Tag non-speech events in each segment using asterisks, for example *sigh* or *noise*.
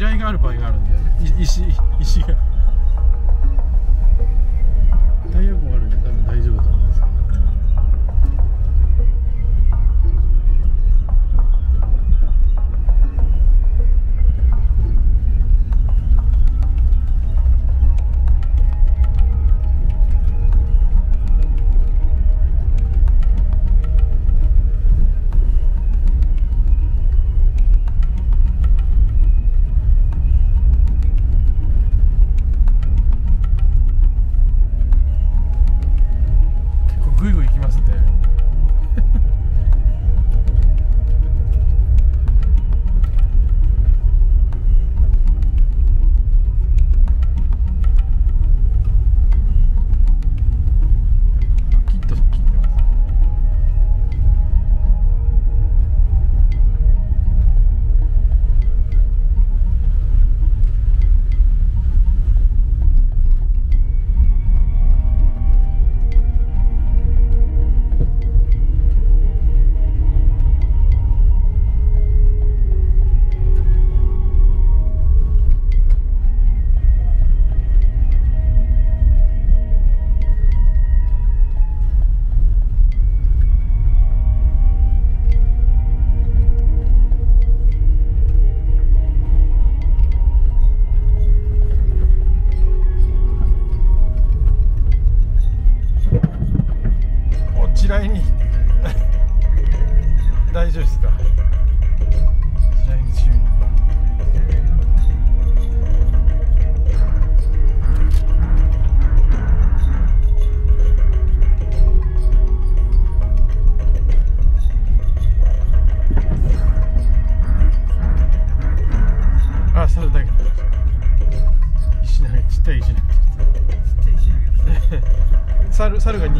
地雷がある場合があるんだで石石が。猿が逃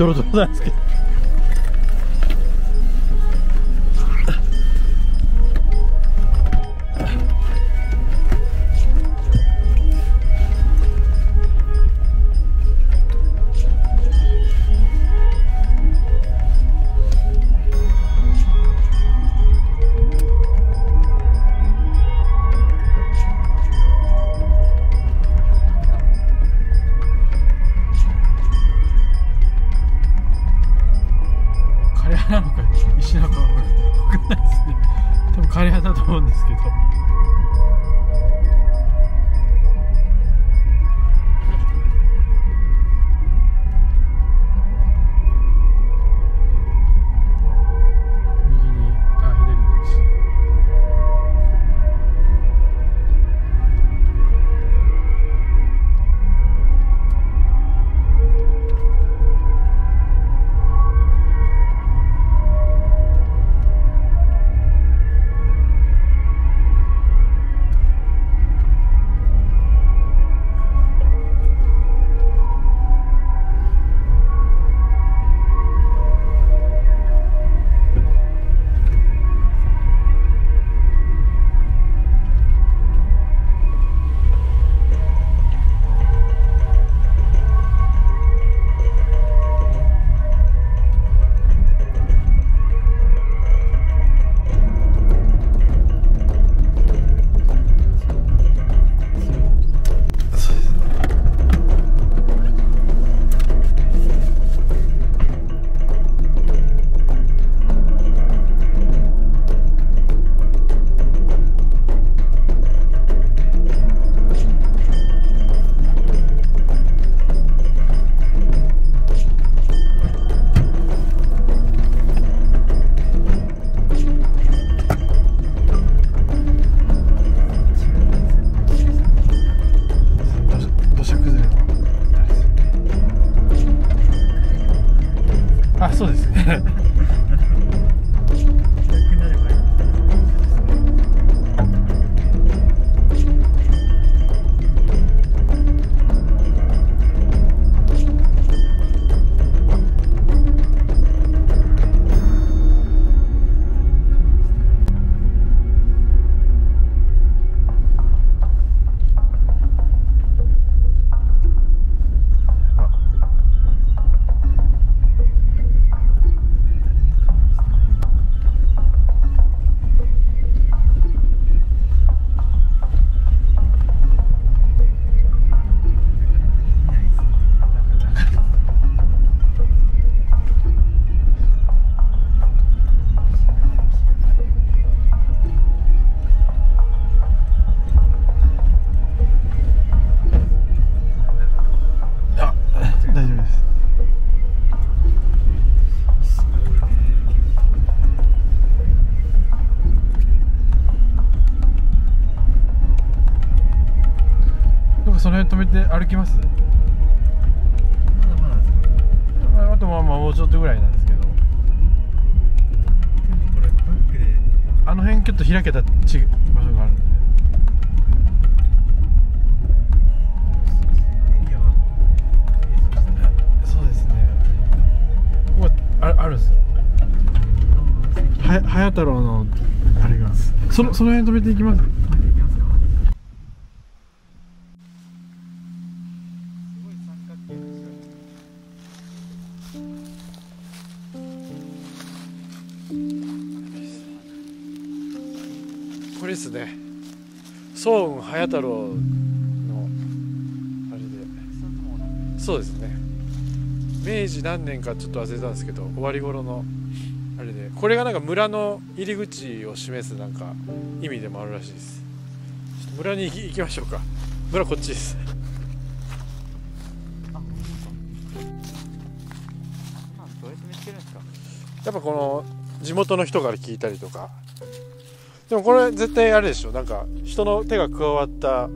ドロドロなんですけど。きます？まだまだです。かあとまあまあもうちょっとぐらいなんですけど。でもこれバックであの辺ちょっと開けたち場所があるんで。そうですね。ここああるんですよ。は早太郎のあれが。そのその辺止めていきます？太郎のあれで。そうですね。明治何年かちょっと忘れたんですけど終わり頃のあれで。これがなんか村の入り口を示すなんか意味でもあるらしいです。村に行きましょうか。村こっちです。やっぱこの地元の人から聞いたりとかでもこれ絶対あれでしょ。なんか人の手が加わった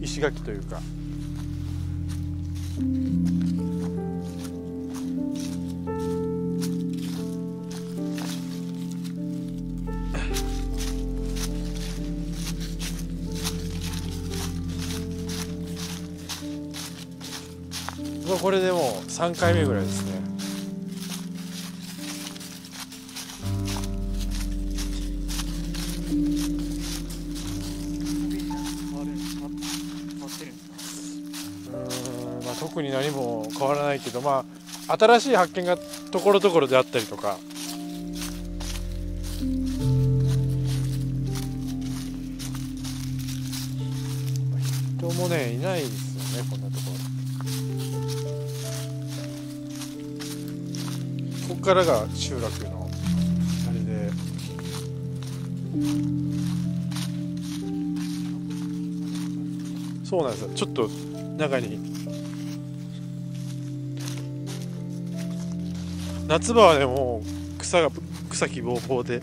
石垣というか。これでもう3回目ぐらいですね。ないけど、まあ、新しい発見がところどころであったりとか。人もねいないですよねこんなところ。ここからが集落のあれで。そうなんですよ。ちょっと中に。夏場はねもう草が草木ぼうぼうで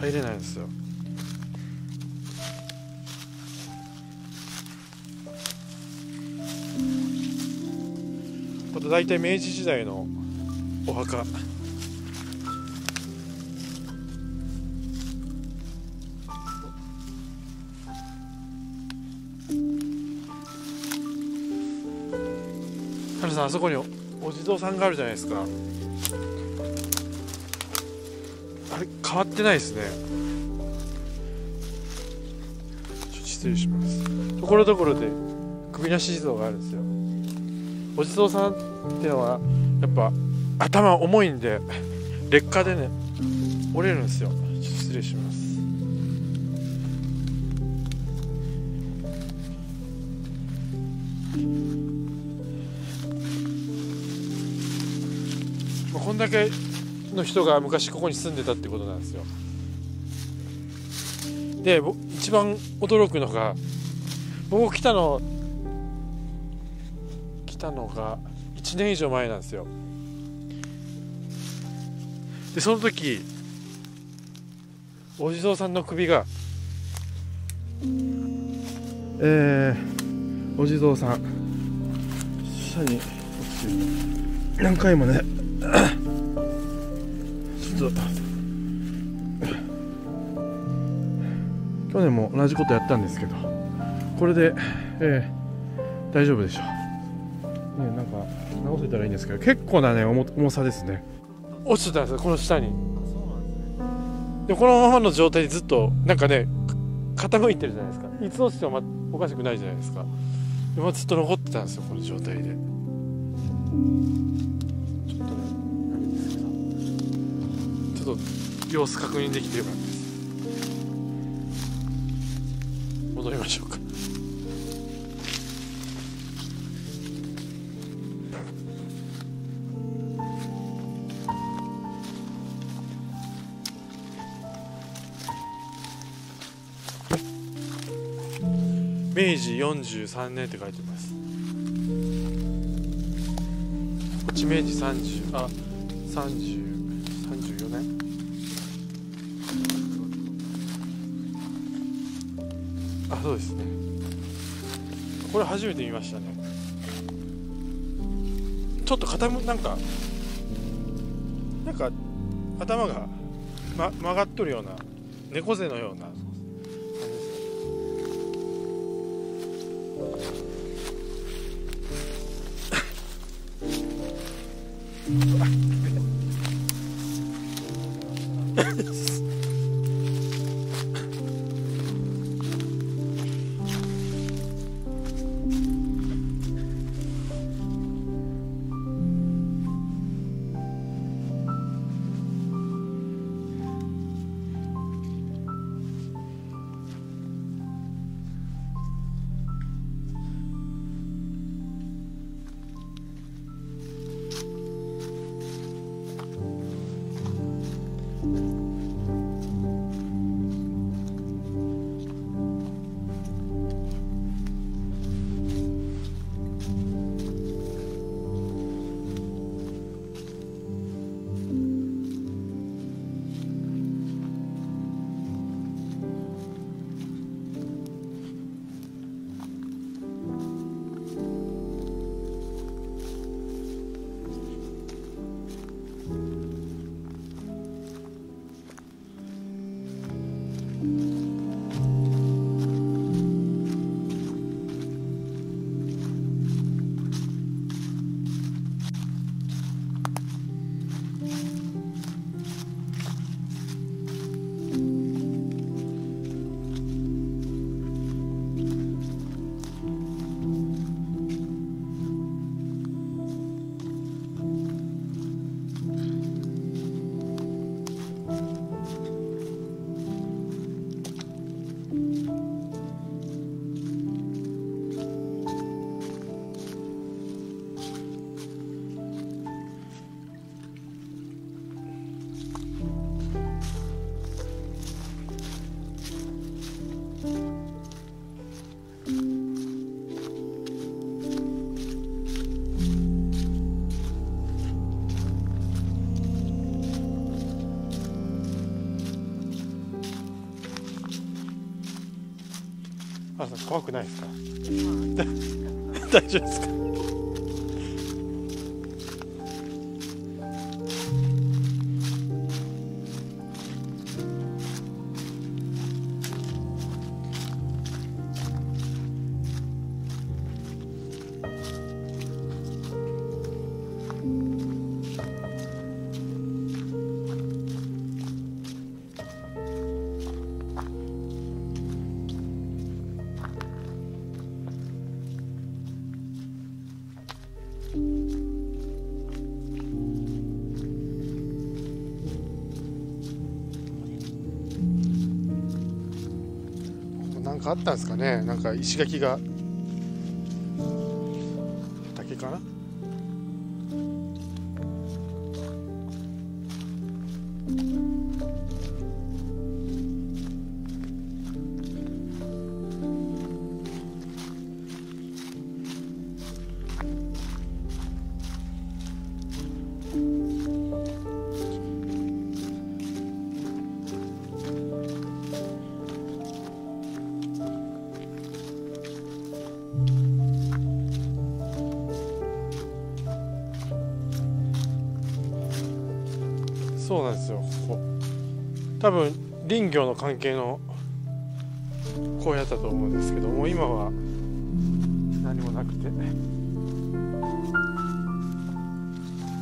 入れないんですよ。これ大体明治時代のお墓。ハルさんあそこにお地蔵さんがあるじゃないですか。変わってないですね。失礼します。ところどころで首なし地蔵があるんですよ。お地蔵さんっていうのはやっぱ頭重いんで劣化でね折れるんですよ。失礼します。まあこんだけの人が昔ここに住んでたってことなんですよ。で一番驚くのが僕来たの来たのが1年以上前なんですよ。でその時お地蔵さんの首がえー、お地蔵さん下に何回もねっと去年も同じことやったんですけどこれで、えー大丈夫でしょう。ねなんか直せたらいいんですけど結構なね重重さですね。落ちてたんですよこの下に。でこのままの状態でずっとなんかねか傾いてるじゃないですか。いつ落ちても、ま、おかしくないじゃないですか。でもずっと残ってたんですよこの状態で。ょっと様子確認できてよかったです。戻りましょうか。明治43年って書いてます。こっち明治30あ3034年あそうですね。これ初めて見ましたね。ちょっと傾むなんかなんか頭が、ま、曲がっとるような猫背のような感じですね。怖くないですか？*laughs* 大丈夫ですか？かあったんですかね。なんか石垣が。そうなんですよ。ここ多分林業の関係の荒野だと思うんですけども今は何もなくて。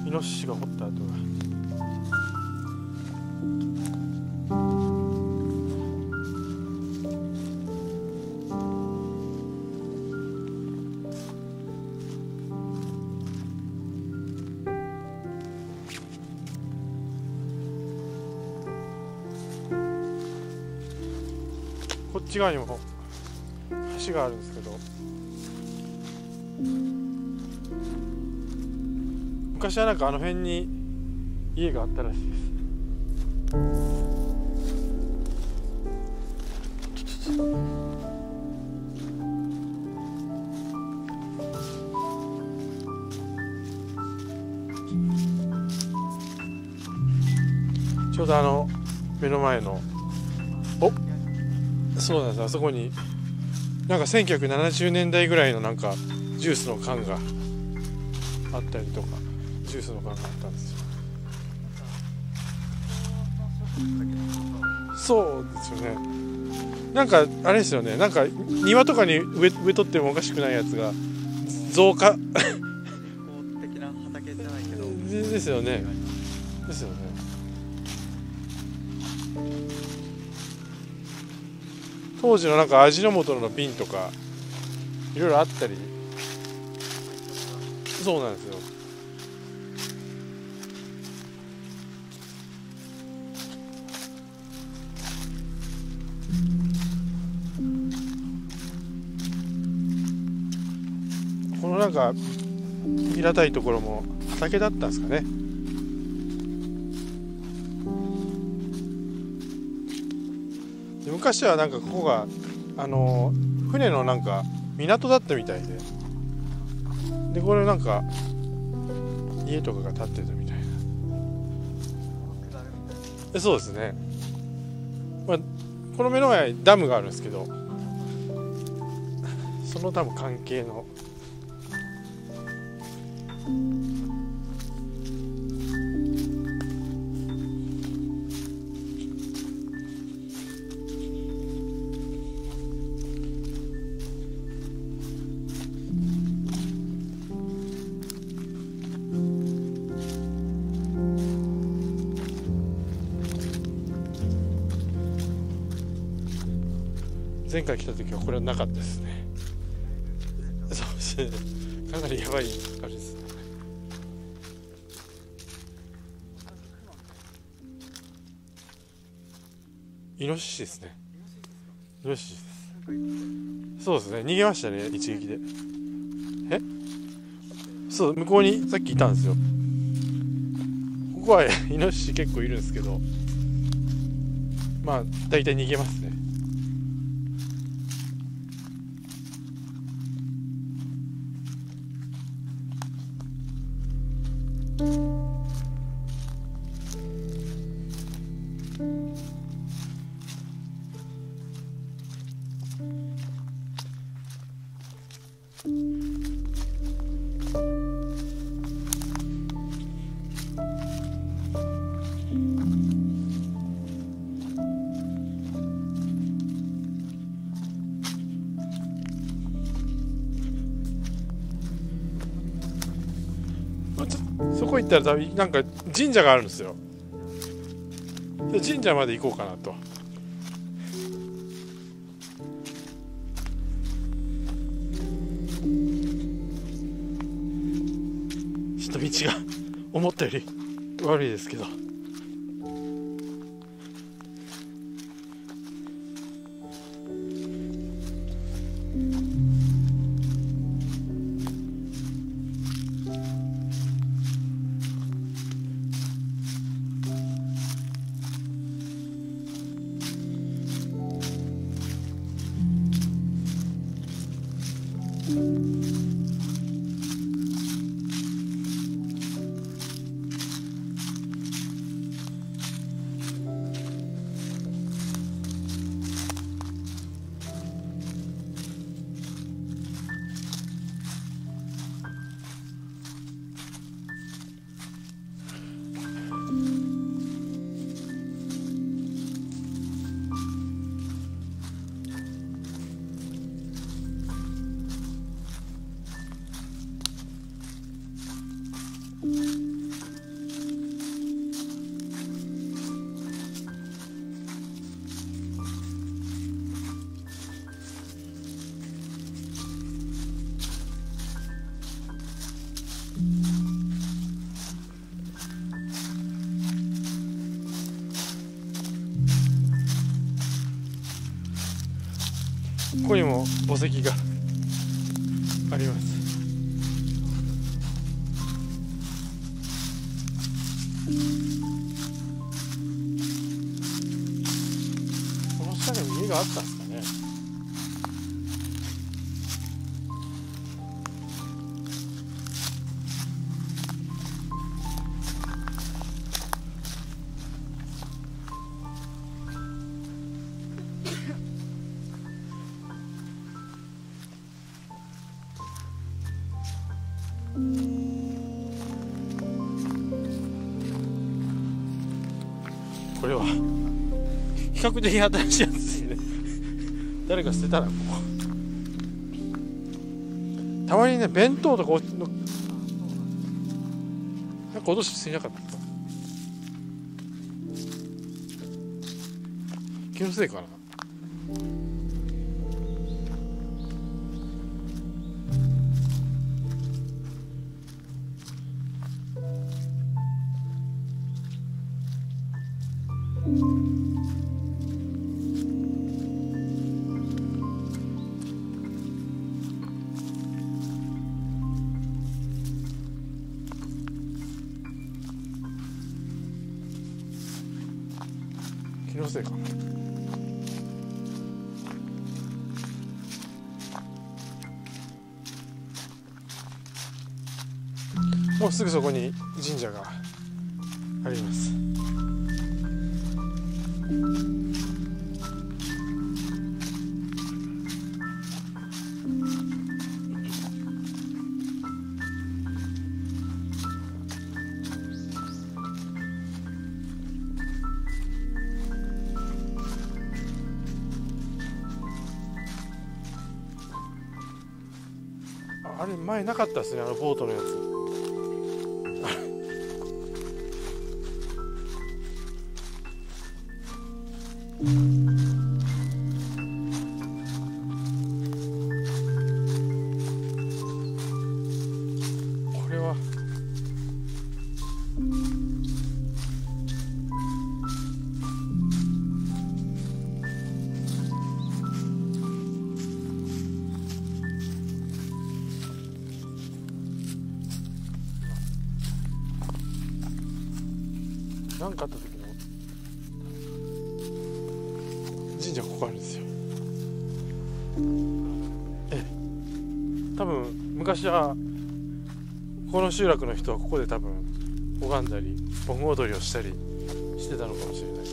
イノシシがこっち側にも橋があるんですけど昔はなんかあの辺に家があったらしいです。ちょうどあの目の前のそうなんです。あそこになんか1970年代ぐらいのなんかジュースの缶があったりとかジュースの缶があったんですよ。そうですよね。なんかあれですよね。なんか庭とかに植え植えとってもおかしくないやつが増加ですよね。ですよね当時のなんか味の素の瓶とかいろいろあったり。そうなんですよ。このなんか平たいところも畑だったんですかね。昔はなんかここがあの船のなんか港だったみたいででこれなんか家とかが建ってたみたいな。えそうですね、まあ、この目の前ダムがあるんですけどそのダム関係の前回来た時はこれはなかったですね。そうですね。かなりやばいあれですね。イノシシですね。イノシシです。そうですね。逃げましたね一撃で。え？そう向こうにさっきいたんですよ。ここはイノシシ結構いるんですけど。まあ大体逃げます。ね行ったら多分なんか神社があるんですよ。で神社まで行こうかなと。ここにも墓石が。これは比較的新しいやつですね。誰か捨てたらここ。たまにね弁当とか落ちのなんか落としすぎなかった？気のせいかな。もうすぐそこに神社があります。いなかったですねあのボートのやつ。何かあった時の？神社ここあるんですよ。ええ。多分昔はこの集落の人はここで多分拝んだり盆踊りをしたりしてたのかもしれないです。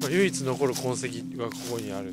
まあ唯一残る痕跡がここにある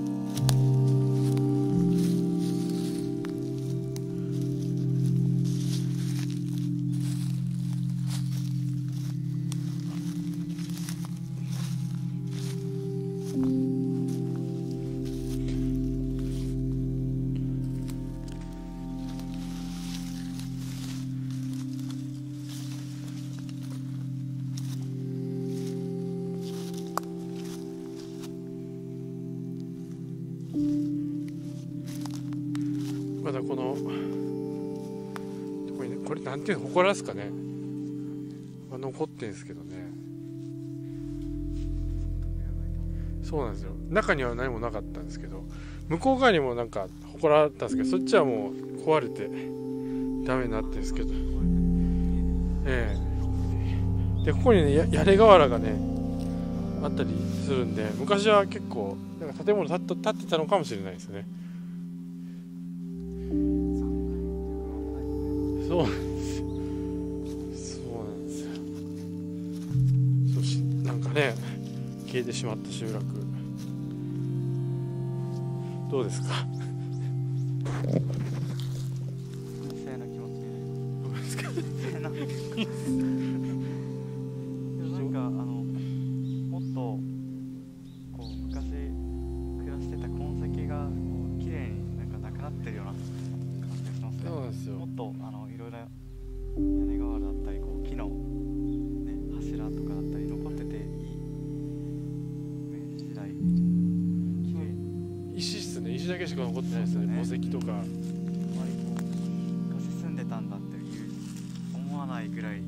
このこれ,、ね、これなんていうの祠ですかね。残ってんですけどね。そうなんですよ。中には何もなかったんですけど向こう側にもなんか祠あったんですけどそっちはもう壊れてダメになってるんですけど。ええ。でここにね屋根瓦がねあったりするんで昔は結構なんか建物建ってたのかもしれないですね。そうなんです。よそうなんですよ。そしなんかね消えてしまった集落。どうですか？なぐらい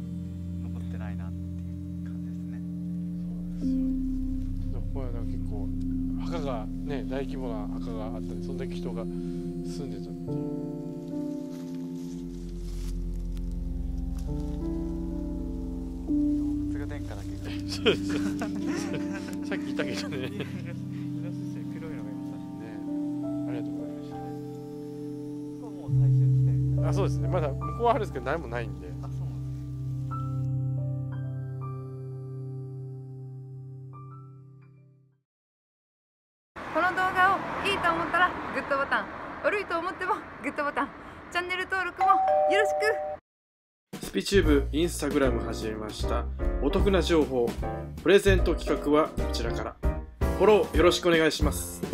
残ってないなっていう感じですね。そうですよ。ここはなんか結構墓がね大規模な墓があったり、そんだけ人が住んでたってい。うさっき言ったけどね。あ *laughs* そうです *laughs* ねまだ向こうはあるんですけど何もないんで YouTube、Instagram 始めました。お得な情報、プレゼント企画はこちらから。フォローよろしくお願いします。